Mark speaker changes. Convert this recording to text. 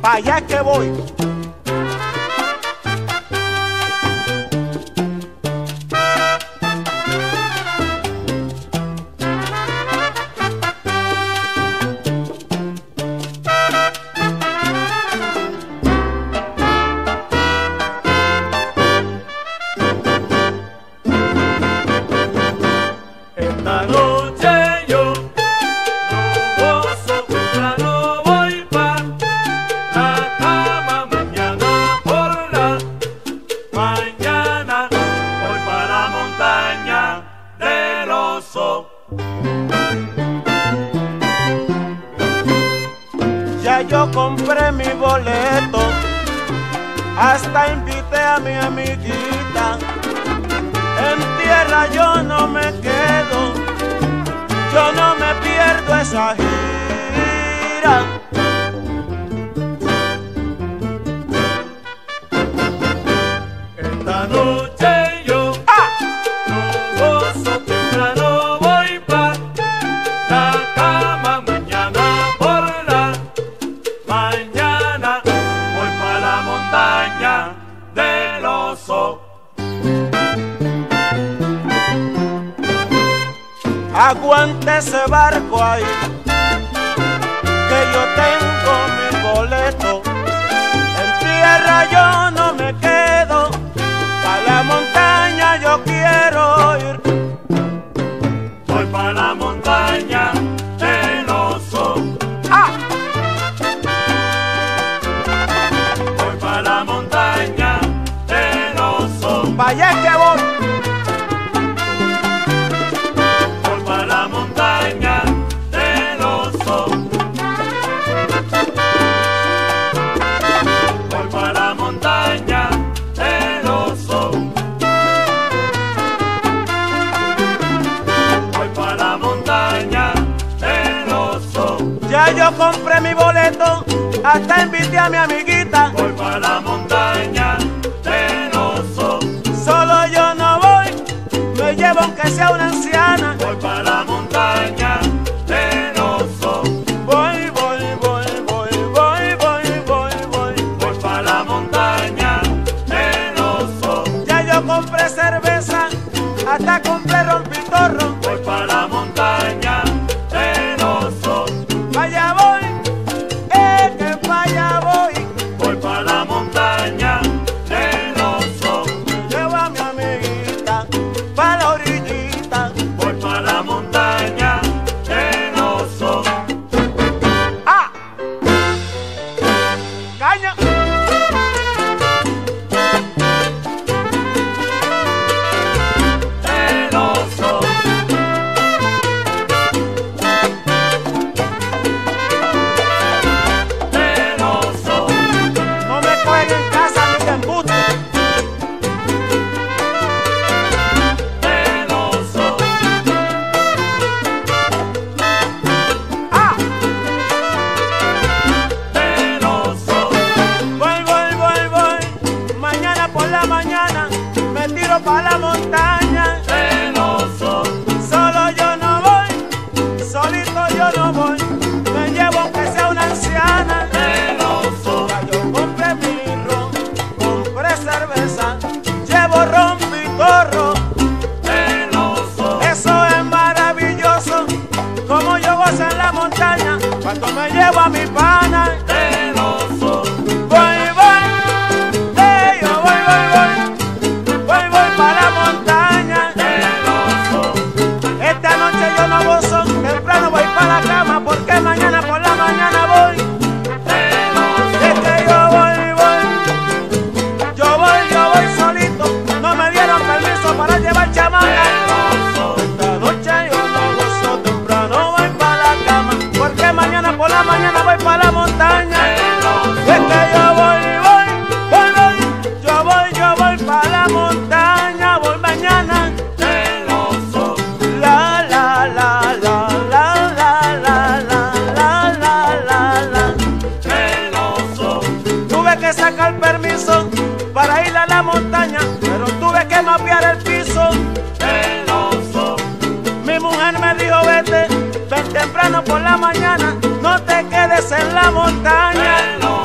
Speaker 1: Pa' allá que voy.
Speaker 2: Yo
Speaker 1: compré mi boleto, hasta invité a mi amiguita. En tierra yo no me quedo, yo no me pierdo esa gira.
Speaker 2: Esta noche
Speaker 1: Aguante ese barco ahí, que yo tengo mi boleto. En tierra yo no me quedo, a la montaña yo quiero ir.
Speaker 2: Voy pa' la montaña
Speaker 1: allá es que. Voy compré mi boleto, hasta invité a mi amiguita.
Speaker 2: Voy pa' la montaña oso.
Speaker 1: Solo yo no voy, me llevo aunque sea una anciana.
Speaker 2: Voy pa' la montaña oso.
Speaker 1: Voy, voy, voy, voy, voy, voy, voy, voy.
Speaker 2: Voy pa' la montaña del oso.
Speaker 1: Ya yo compré cerveza, hasta compré mañana me tiro pa' la montaña.
Speaker 2: Del oso.
Speaker 1: Solo yo no voy, solito yo no voy. Me llevo aunque sea una anciana.
Speaker 2: Del oso.
Speaker 1: Ya yo compré mi ron, compré cerveza, llevo ron pitorro.
Speaker 2: Del oso.
Speaker 1: Eso es maravilloso, como yo gozo en la montaña cuando me llevo a mi pana. Tuve que sacar permiso para ir a la montaña, pero tuve que mapear el piso.
Speaker 2: Del oso.
Speaker 1: Mi mujer me dijo vete, ven temprano por la mañana, no te quedes en la montaña.